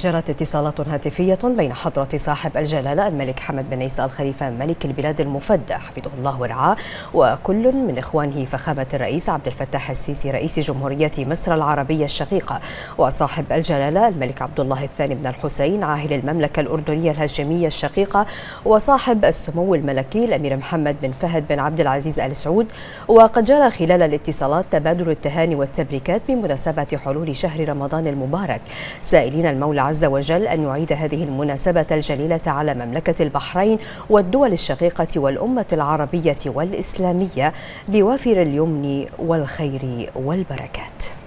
جرت اتصالات هاتفية بين حضرة صاحب الجلالة الملك حمد بن عيسى الخليفة ملك البلاد المفدى حفظه الله ورعاه وكل من إخوانه فخامة الرئيس عبد الفتاح السيسي رئيس جمهورية مصر العربية الشقيقة وصاحب الجلالة الملك عبد الله الثاني بن الحسين عاهل المملكة الأردنية الهاشمية الشقيقة وصاحب السمو الملكي الأمير محمد بن فهد بن عبد العزيز آل سعود. وقد جرى خلال الاتصالات تبادل التهاني والتبريكات بمناسبة حلول شهر رمضان المبارك. سائلين المولى عز وجل أن يعيد هذه المناسبة الجليلة على مملكة البحرين والدول الشقيقة والأمة العربية والإسلامية بوافر اليمن والخير والبركات.